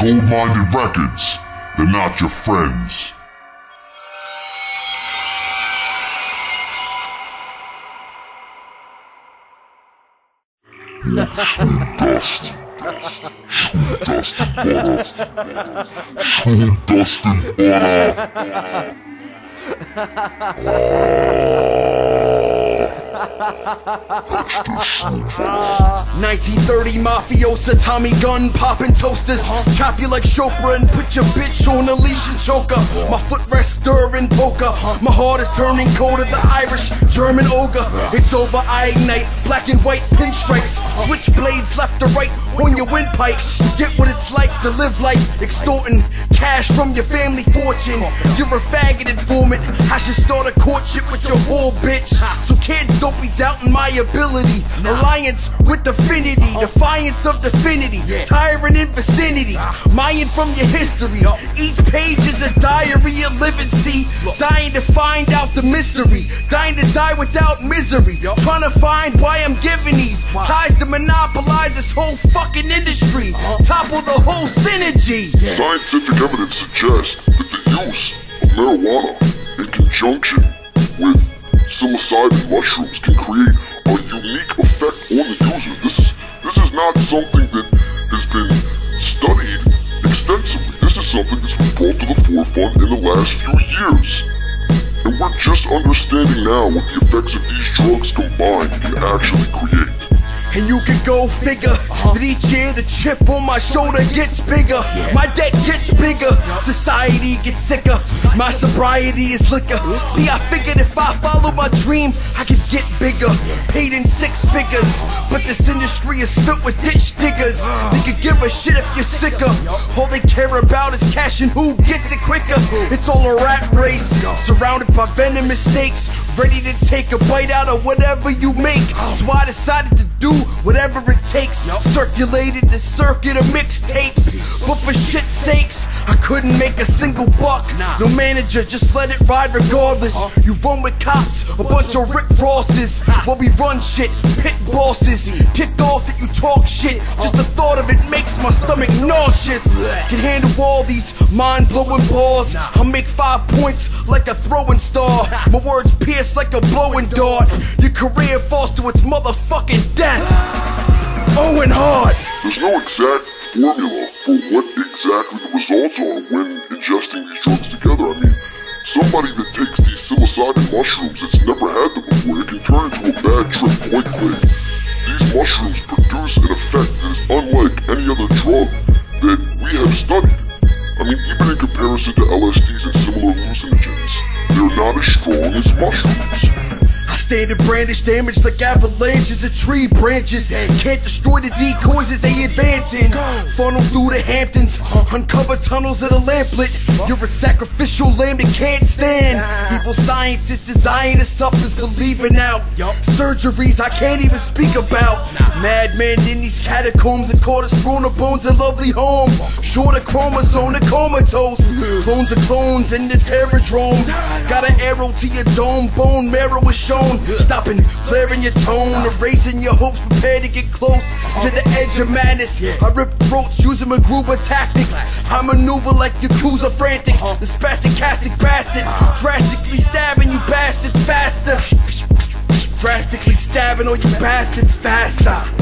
Gold-minded records, they're not your friends. dust. dust and butter. dust and butter. 1930 mafiosa, Tommy gun popping toasters. Chop you like Chopra and put your bitch on a leash and choker. My footrest stirring poker. My heart is turning colder. The Irish, German ogre. It's over, I ignite. Black and white pinstripes. Switchblades left to right on your windpipe. Get what it's like to live life. Extorting cash from your family fortune. You're a faggot informant. I should start a courtship with your whole bitch. So kids, don't be doubting my ability. Alliance with affinity, oh. defiance of divinity. Tyrant in vicinity, Mayan from your history. Each page is a diary of living see. Dying to find out the mystery. Dying to die without misery. Trying to find why I'm giving these ties to monopolize this whole fucking industry. Uh-huh. Topple the whole synergy. Scientific evidence suggests that the use of marijuana in conjunction with psilocybin mushrooms not something that has been studied extensively. This is something that's been brought to the forefront in the last few years. And we're just understanding now what the effects of these drugs combined can actually create. And you can go figure uh-huh. that each year the chip on my shoulder gets bigger. My debt gets bigger. Society gets sicker. My sobriety is liquor. See, I figured if I follow my dream, I could get bigger. Paid in six figures. But this industry is filled with ditch diggers. Uh-huh. They could give a shit if you're sicker. All they care about is cash and who gets it quicker. It's all a rat race. Surrounded by venomous snakes. Ready to take a bite out of whatever you make. So I decided to do whatever it takes. Circulated the circuit of mixtapes. But for shit's sakes, I couldn't make a single buck. No manager, just let it ride regardless. You run with cops, a bunch of Rick Rosses. While we run shit, pit bosses. Ticked off that you talk shit. Just the thought of it makes my stomach nauseous. Can handle all these mind blowing balls. I'll make five points like a throwing star. My words pierce like a blowing dart. Your career falls to its motherfucking death. Owen Hart. There's no exact formula for what exactly the results are when ingesting these drugs together. I mean, somebody that takes these psilocybin mushrooms that's never had them before, it can turn into a bad trip quite quick. These mushrooms produce an effect that is unlike any other drug that we have studied. I mean, even in comparison to LSDs and they're not as strong as mushrooms. I stand and brandish damage like avalanches of tree branches. Can't destroy the decoys as they advancing. Funnel through the Hamptons, uncover tunnels of the lamplit. You're a sacrificial lamb that can't stand. Evil scientists design us up as believing out. Surgeries I can't even speak about. Madmen in these catacombs have caught us thrown the bones in lovely home. Short of chromosome to comatose. Clones of clones in the terradrome. Got an arrow to your dome, bone marrow is shown. Stopping, flaring your tone, erasing your hopes, prepare to get close to the edge of madness. I rip throats using MacGruber tactics. I maneuver like Yakuza frantic, uh-huh. the spastic castic bastard. Uh-huh. Drastically stabbing you bastards faster. Drastically stabbing all you bastards faster.